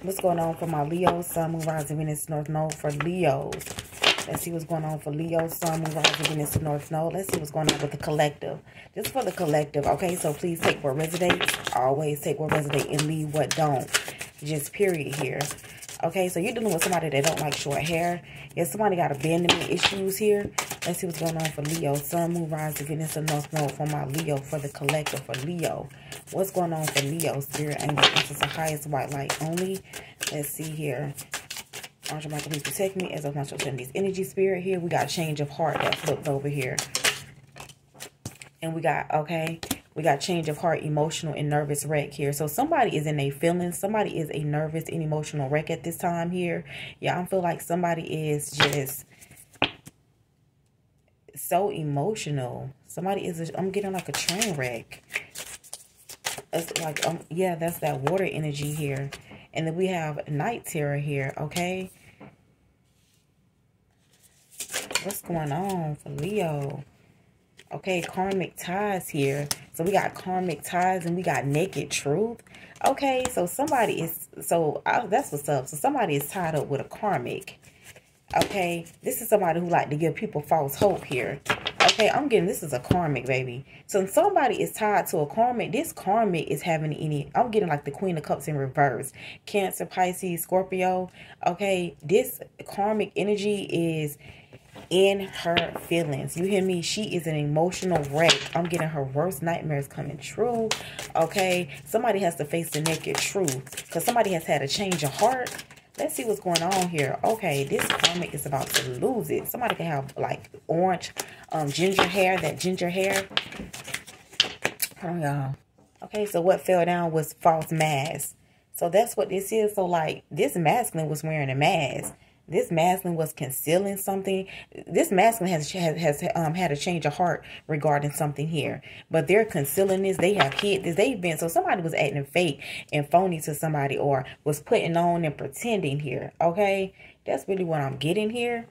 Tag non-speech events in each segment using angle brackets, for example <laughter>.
What's going on for my Leo, Sun, Moon, Rising, Venus, North Node for Leos? Let's see what's going on for Leo, Sun, Moon, Rising, Venus, North Node. Let's see what's going on with the collective. Just for the collective, okay? So please take what resonates. Always take what resonates and leave what don't. Just period here. Okay, so you're dealing with somebody that don't like short hair. Yeah, somebody got abandonment issues here. Let's see what's going on for Leo. Sun, Moon, Rising, Venus, and North Node for my Leo, for the collective, for Leo. What's going on for Leo? Spirit, Angel, Essence, the highest white light only. Let's see here. Archangel Michael, please protect me as I want send these energy spirit here. We got change of heart that flipped over here. And we got, okay, we got change of heart, emotional and nervous wreck here. So somebody is in a feeling. Somebody is a nervous and emotional wreck at this time here. Yeah, I feel like somebody is just so emotional. Somebody is, I'm getting like a train wreck. It's like, um, yeah, that's that water energy here. And then we have night terror here, okay? What's going on for Leo? Okay, karmic ties here. So we got karmic ties and we got naked truth. Okay, so somebody is, so that's what's up. So somebody is tied up with a karmic. Okay, this is somebody who like to give people false hope here. I'm getting, this is a karmic, baby. So somebody is tied to a karmic. This karmic is having any, I'm getting like the Queen of Cups in reverse. Cancer, Pisces, Scorpio. Okay, this karmic energy is in her feelings. You hear me? She is an emotional wreck. I'm getting her worst nightmares coming true. Okay. Somebody has to face the naked truth. Because somebody has had a change of heart. Let's see what's going on here. Okay, this karmic is about to lose it. Somebody can have like orange, um, ginger hair, that ginger hair. Oh, y'all. Okay, so what fell down was false mask. So that's what this is. So like this masculine was wearing a mask this masculine was concealing something. This masculine has has, has um, had a change of heart regarding something here, but they're concealing this. They have hid this. They've been so somebody was acting fake and phony to somebody, or was putting on and pretending here. Okay, that's really what I'm getting here.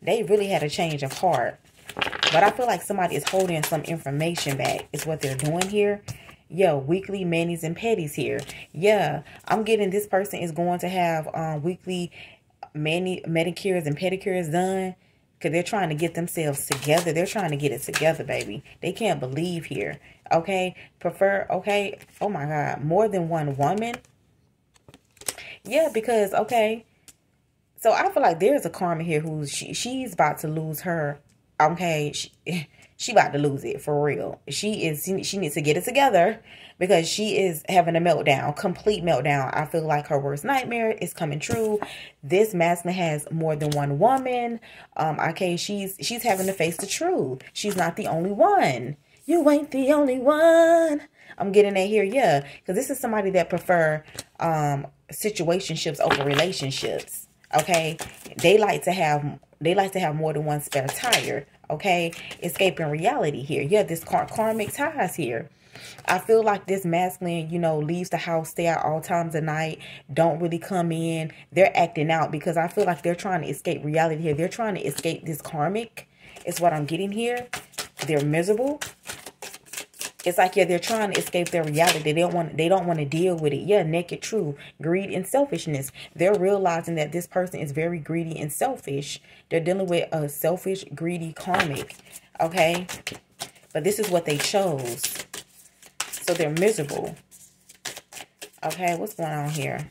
They really had a change of heart, but I feel like somebody is holding some information back. Is what they're doing here yeah, weekly manis and petties here. Yeah, I'm getting this person is going to have um, weekly mani manicures and pedicures done because they're trying to get themselves together. They're trying to get it together, baby. They can't believe here. Okay, prefer, okay, oh my God, more than one woman. Yeah, because, okay, so I feel like there's a karma here who's, she, she's about to lose her, okay, she, <laughs> she about to lose it for real. She is she needs to get it together because she is having a meltdown, complete meltdown. I feel like her worst nightmare is coming true. This masculine has more than one woman. Um, okay, she's she's having to face the truth. She's not the only one. You ain't the only one. I'm getting that here, yeah, because this is somebody that prefer um situationships over relationships. Okay, they like to have they like to have more than one spare tire okay? Escaping reality here. Yeah, this car karmic ties here. I feel like this masculine, you know, leaves the house, stay out all times of night, don't really come in. They're acting out because I feel like they're trying to escape reality here. They're trying to escape this karmic is what I'm getting here. They're miserable it's like yeah they're trying to escape their reality. They don't want they don't want to deal with it. Yeah naked true. Greed and selfishness. They're realizing that this person is very greedy and selfish. They're dealing with a selfish greedy karmic okay? But this is what they chose. So they're miserable. Okay what's going on here?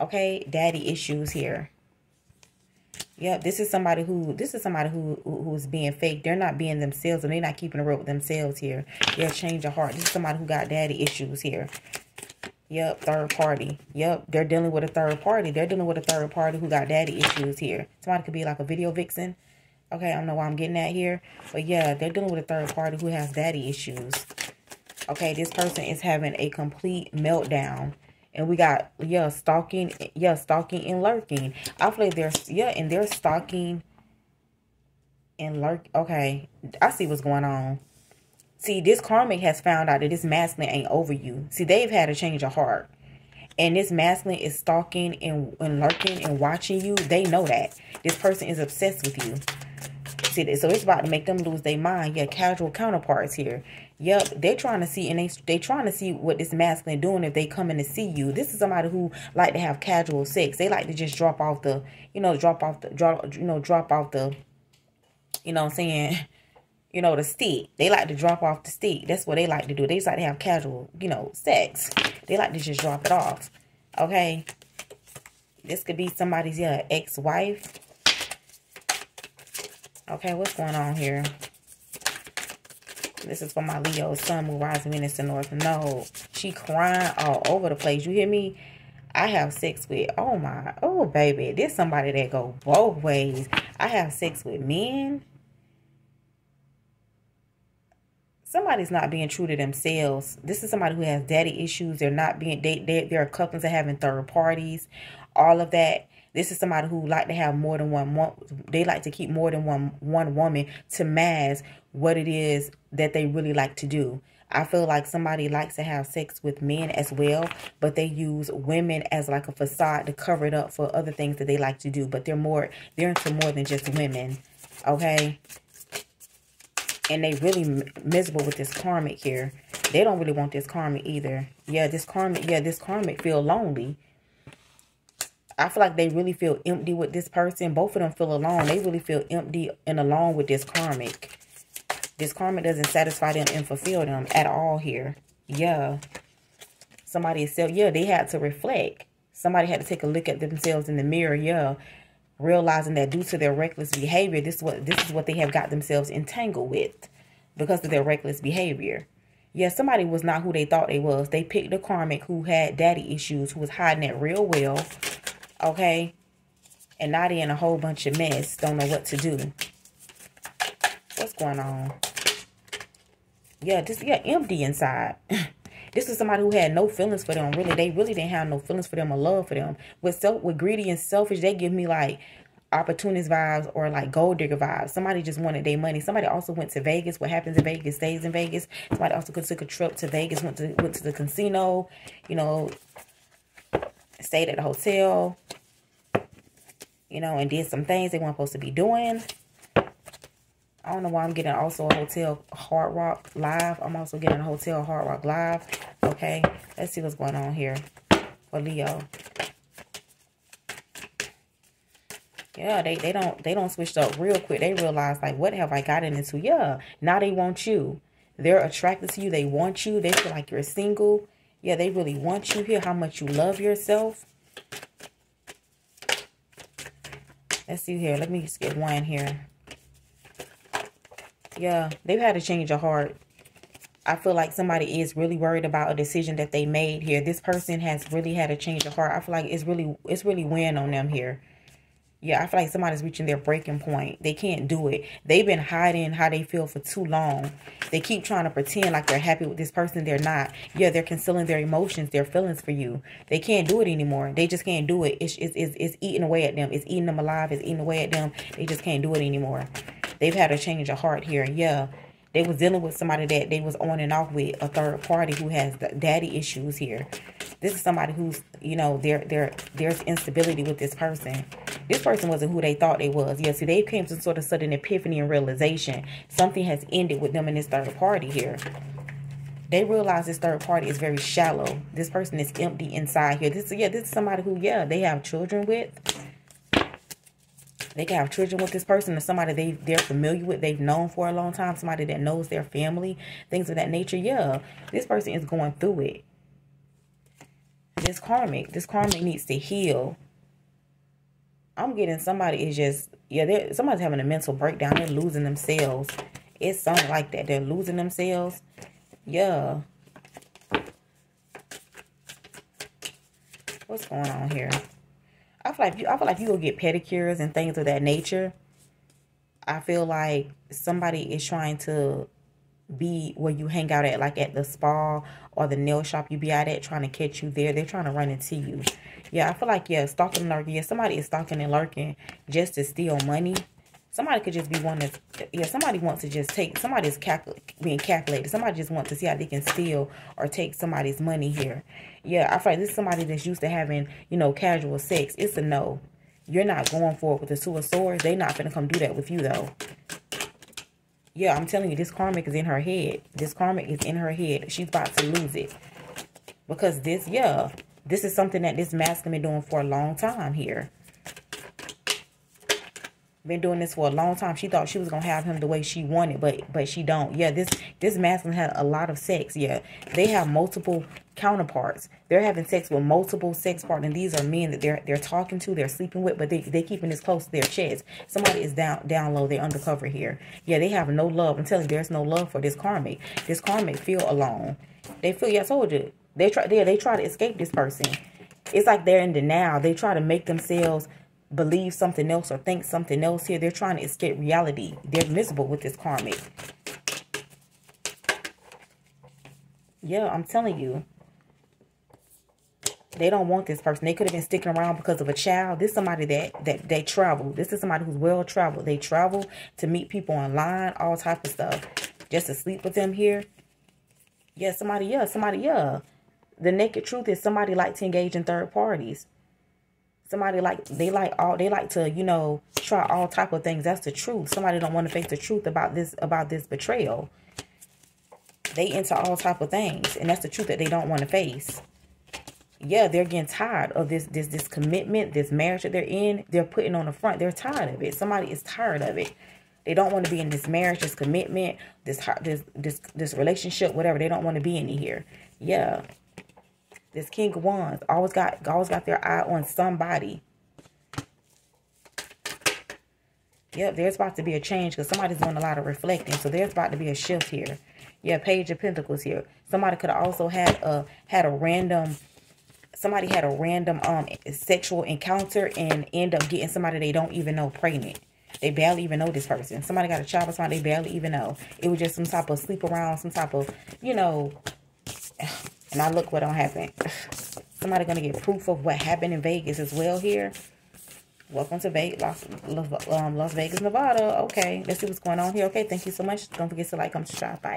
Okay daddy issues here Yep, this is somebody who this is somebody who who's being fake. They're not being themselves, and they're not keeping a real with themselves here. They're change of heart. This is somebody who got daddy issues here. Yep, third party. Yep, they're dealing with a third party. They're dealing with a third party who got daddy issues here. Somebody could be like a video vixen. Okay, I don't know why I'm getting at here. But yeah, they're dealing with a third party who has daddy issues. Okay, this person is having a complete meltdown and we got, yeah, stalking, yeah, stalking and lurking. I feel like there's, yeah, and they're stalking and lurk. Okay, I see what's going on. See, this karmic has found out that this masculine ain't over you. See, they've had a change of heart. And this masculine is stalking and, and lurking and watching you. They know that. This person is obsessed with you. See, so it's about to make them lose their mind. Yeah, casual counterparts here. Yep, they're trying to see, and they they trying to see what this masculine doing if they coming to see you. This is somebody who like to have casual sex. They like to just drop off the, you know, drop off the, drop, you know, drop off the, you know, I'm saying, <laughs> you know, the stick. They like to drop off the stick. That's what they like to do. They just like to have casual, you know, sex. They like to just drop it off. Okay, this could be somebody's yeah ex-wife. Okay, what's going on here? This is for my Leo, Sun, Moon, Rising, Venus, and North Node. She crying all over the place. You hear me? I have sex with, oh my, oh baby, there's somebody that go both ways. I have sex with men. Somebody's not being true to themselves. This is somebody who has daddy issues. They're not being, they, they, there are couples that having third parties. All of that. This is somebody who like to have more than one, they like to keep more than one, one woman to mask what it is that they really like to do. I feel like somebody likes to have sex with men as well, but they use women as like a facade to cover it up for other things that they like to do. But they're more, they're into more than just women, okay? And they really miserable with this karmic here. They don't really want this karmic either. Yeah, this karmic, yeah, this karmic feel lonely. I feel like they really feel empty with this person. Both of them feel alone. They really feel empty and alone with this karmic. This karmic doesn't satisfy them and fulfill them at all here. Yeah. Somebody said, yeah, they had to reflect. Somebody had to take a look at themselves in the mirror. Yeah. Realizing that due to their reckless behavior, this is what this is what they have got themselves entangled with because of their reckless behavior. Yeah, somebody was not who they thought they was. They picked a karmic who had daddy issues, who was hiding it real well. Okay. And they in a whole bunch of mess. Don't know what to do. What's going on? Yeah, just, yeah, empty inside. <laughs> this is somebody who had no feelings for them. Really, they really didn't have no feelings for them or love for them. With self, with greedy and selfish, they give me like opportunist vibes or like gold digger vibes. Somebody just wanted their money. Somebody also went to Vegas. What happens in Vegas stays in Vegas. Somebody also could took a trip to Vegas, went to went to the casino, you know, stayed at a hotel, you know, and did some things they weren't supposed to be doing. I don't know why I'm getting also a Hotel Hard Rock Live. I'm also getting a Hotel Hard Rock Live. Okay, let's see what's going on here for Leo. Yeah, they, they don't they don't switch up real quick. They realize like what have I gotten into? Yeah, now they want you. They're attracted to you. They want you. They feel like you're single. Yeah, they really want you here. How much you love yourself. Let's see here. Let me just get one here. Yeah, they've had a change of heart. I feel like somebody is really worried about a decision that they made here. This person has really had a change of heart. I feel like it's really it's really weighing on them here. Yeah, I feel like somebody's reaching their breaking point. They can't do it. They've been hiding how they feel for too long. They keep trying to pretend like they're happy with this person. They're not. Yeah, they're concealing their emotions, their feelings for you. They can't do it anymore. They just can't do it. It's, it's, it's, it's eating away at them. It's eating them alive. It's eating away at them. They just can't do it anymore. They've had a change of heart here. Yeah, they was dealing with somebody that they was on and off with, a third party who has daddy issues here. This is somebody who's, you know, there, there, there's instability with this person. This person wasn't who they thought they was. Yeah, see, they came to sort of sudden epiphany and realization. Something has ended with them and this third party here. They realize this third party is very shallow. This person is empty inside here. This, yeah, this is somebody who, yeah, they have children with they can have children with this person or somebody they, they're familiar with, they've known for a long time, somebody that knows their family, things of that nature. Yeah, this person is going through it. This karmic, this karmic needs to heal. I'm getting somebody is just, yeah, somebody's having a mental breakdown. They're losing themselves. It's something like that. They're losing themselves. Yeah. What's going on here? I feel like you, I feel like you will get pedicures and things of that nature. I feel like somebody is trying to be where you hang out at, like at the spa or the nail shop you be at at, trying to catch you there. They're trying to run into you. Yeah, I feel like, yeah, stalking and lurking. Yeah, somebody is stalking and lurking just to steal money. Somebody could just be wanting that's, yeah, somebody wants to just take, somebody's calcul being calculated. Somebody just wants to see how they can steal or take somebody's money here. Yeah, I feel like this is somebody that's used to having, you know, casual sex. It's a no. You're not going for it with the two of swords. They're not going to come do that with you, though. Yeah, I'm telling you, this karmic is in her head. This karmic is in her head. She's about to lose it. Because this, yeah, this is something that this masculine been doing for a long time here. Been doing this for a long time. She thought she was gonna have him the way she wanted, but but she don't. Yeah, this this masculine had a lot of sex. Yeah, they have multiple counterparts. They're having sex with multiple sex partners. And these are men that they're they're talking to, they're sleeping with, but they they keeping this close to their chest. Somebody is down down low. They're undercover here. Yeah, they have no love. I'm telling you, there's no love for this karmic. This karmic feel alone. They feel. Yeah, I told you. They try. Yeah, they try to escape this person. It's like they're in denial. They try to make themselves believe something else or think something else here. They're trying to escape reality. They're miserable with this karmic. Yeah, I'm telling you. They don't want this person. They could have been sticking around because of a child. This is somebody that, that they travel. This is somebody who's well traveled. They travel to meet people online, all type of stuff. Just to sleep with them here. Yeah, somebody, yeah, somebody, yeah. The naked truth is somebody like to engage in third parties somebody like they like all they like to you know try all type of things. That's the truth. Somebody don't want to face the truth about this about this betrayal. They into all type of things and that's the truth that they don't want to face. Yeah they're getting tired of this this this commitment this marriage that they're in. They're putting on the front. They're tired of it. Somebody is tired of it. They don't want to be in this marriage this commitment this this this this relationship whatever. They don't want to be in here. Yeah this King of Wands always got always got their eye on somebody. Yep, there's about to be a change because somebody's doing a lot of reflecting. So there's about to be a shift here. Yeah, Page of Pentacles here. Somebody could also had a had a random somebody had a random um sexual encounter and end up getting somebody they don't even know pregnant. They barely even know this person. Somebody got a child with somebody they barely even know. It was just some type of sleep around, some type of, you know, now look what don't happen. <sighs> Somebody gonna get proof of what happened in Vegas as well here. Welcome to Vegas, Las, um, Las Vegas, Nevada. Okay, let's see what's going on here. Okay, thank you so much. Don't forget to like, comment, subscribe. Bye.